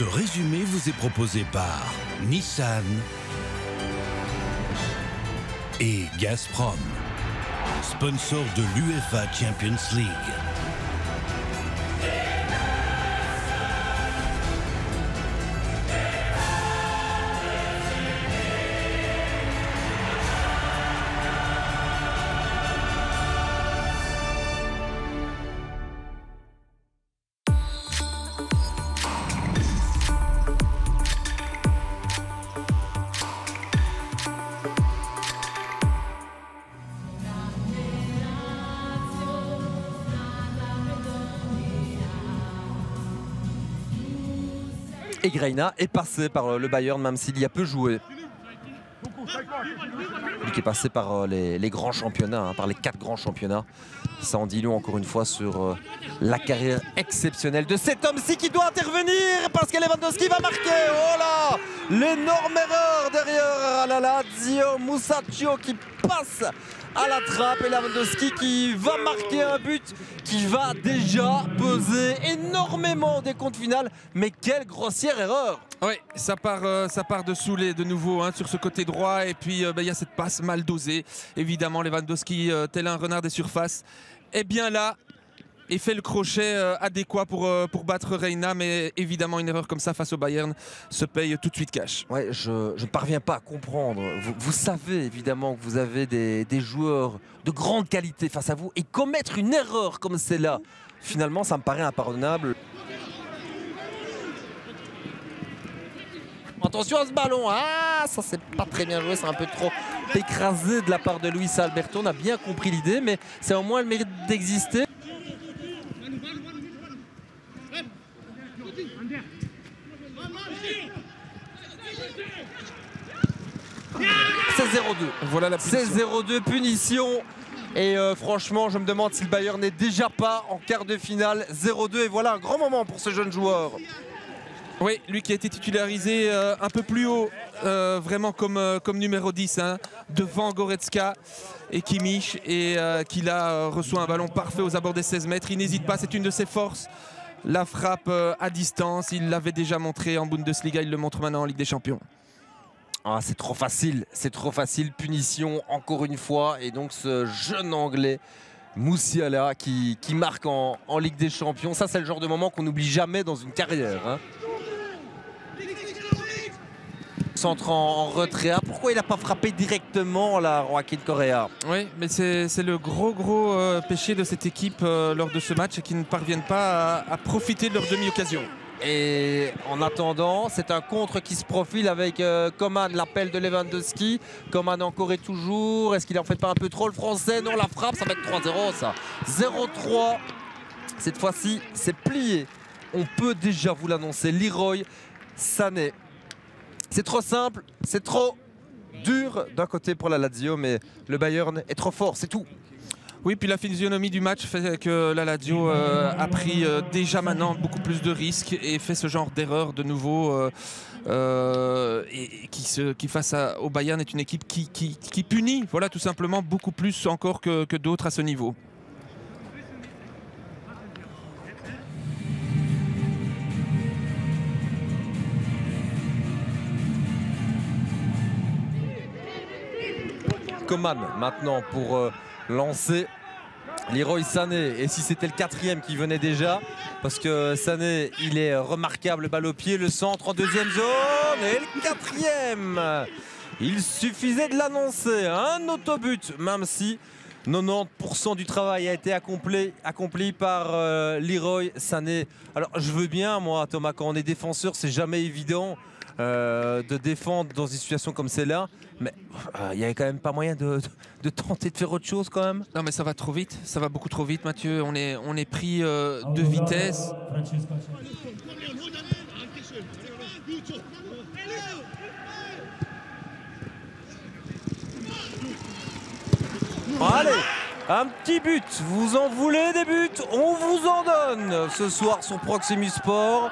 Ce résumé vous est proposé par Nissan et Gazprom, sponsor de l'UEFA Champions League. Et Greina est passé par le Bayern, même s'il y a peu joué. Lui qui est passé par euh, les, grands championnats, hein, par les quatre grands championnats. Ça en dit long encore une fois sur euh, la carrière exceptionnelle de cet homme-ci qui doit intervenir parce que Lewandowski va marquer. Oh là L'énorme erreur derrière la Lazio. Musacchio qui passe à la trappe et Lewandowski qui va marquer un but qui va déjà peser énormément des comptes finales. Mais quelle grossière erreur Oui, ça part, euh, ça part de Soulé de nouveau hein, sur ce côté droit. Et puis euh, ben, il y a cette passe mal dosée. Évidemment, Lewandowski, euh, tel un renard des surfaces, est bien là et fait le crochet euh, adéquat pour, battre Reina. Mais évidemment, une erreur comme ça face au Bayern se paye tout de suite cash. Ouais, je ne parviens pas à comprendre. Vous, vous savez évidemment que vous avez des, des joueurs de grande qualité face à vous et commettre une erreur comme celle-là, finalement, ça me paraît impardonnable. Attention à ce ballon, ah ça c'est pas très bien joué, c'est un peu trop écrasé de la part de Luis Alberto, on a bien compris l'idée, mais c'est au moins le mérite d'exister. C'est 0-2. Voilà la C'est punition. 0-2 punition. Et euh, franchement, je me demande si le Bayern n'est déjà pas en quart de finale. 0-2 et voilà un grand moment pour ce jeune joueur. Oui, lui qui a été titularisé euh, un peu plus haut, euh, vraiment comme, euh, numéro 10, hein, devant Goretzka et Kimmich, et qui là reçoit un ballon parfait aux abords des 16 mètres. Il n'hésite pas, c'est une de ses forces. La frappe à distance, il l'avait déjà montré en Bundesliga, il le montre maintenant en Ligue des Champions. Ah, c'est trop facile, c'est trop facile. Punition encore une fois. Et donc ce jeune Anglais, Moussiala, qui, qui marque en, en Ligue des Champions. Ça, c'est le genre de moment qu'on n'oublie jamais dans une carrière. hein. Centre en, en retrait. Ah, pourquoi il n'a pas frappé directement là, Joaquin Correa? Oui, mais c'est le gros gros euh, péché de cette équipe euh, lors de ce match, et qu'ils ne parviennent pas à, à profiter de leur demi-occasion. Et en attendant, c'est un contre qui se profile avec euh, Coman, l'appel de Lewandowski. Coman encore et toujours. Est-ce qu'il en fait pas un peu trop le français? Non, la frappe, ça va être 3-0 ça. 0-3. Cette fois-ci, c'est plié. On peut déjà vous l'annoncer. Leroy Sané. C'est trop simple, c'est trop dur d'un côté pour la Lazio, mais le Bayern est trop fort, c'est tout. Oui, puis la physionomie du match fait que la Lazio euh, a pris euh, déjà maintenant beaucoup plus de risques et fait ce genre d'erreur de nouveau. euh, et qui, face au Bayern est une équipe qui, punit, voilà tout simplement beaucoup plus encore que d'autres à ce niveau. Maintenant pour euh, lancer Leroy Sané. Et si c'était le quatrième qui venait déjà, parce que Sané, il est remarquable, balle au pied, le centre en deuxième zone. Et le quatrième Il suffisait de l'annoncer, un autobut, même si 90% du travail a été accompli, accompli par euh, Leroy Sané. Alors je veux bien, moi, Thomas, quand on est défenseur, c'est jamais évident. Euh, de défendre dans une situation comme celle-là, mais euh, il n'y avait quand même pas moyen de, de- de tenter de faire autre chose quand même. Non mais ça va trop vite, ça va beaucoup trop vite Mathieu, on est, on est pris euh, de vitesse. Bon, allez, un petit but. Vous en voulez des buts? On vous en donne ce soir sur Proximus Sport.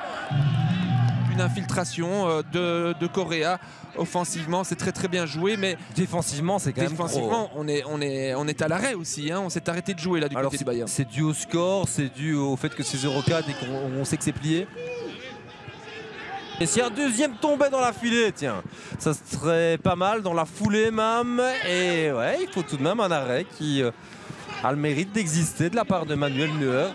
Une infiltration euh, de, de Correa offensivement, c'est très très bien joué, mais Défensivement, c'est quand même défensivement, on est, on, est, on est à l'arrêt aussi, hein, on s'est arrêté de jouer là du Alors, côté du Bayern. c'est dû au score, c'est dû au fait que c'est 0-4 et qu'on on sait que c'est plié. Et si un deuxième tombait dans la filée, tiens, ça serait pas mal dans la foulée même. Et ouais, il faut tout de même un arrêt qui euh, a le mérite d'exister de la part de Manuel Neuer.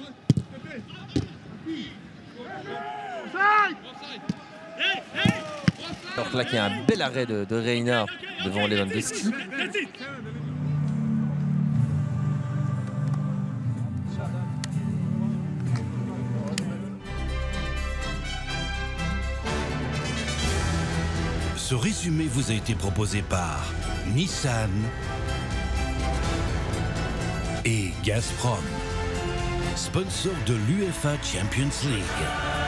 Alors là, qu'il y a un bel arrêt de, de Reina devant Lewandowski. Ce résumé vous a été proposé par Nissan et Gazprom, sponsor de l'UEFA Champions League.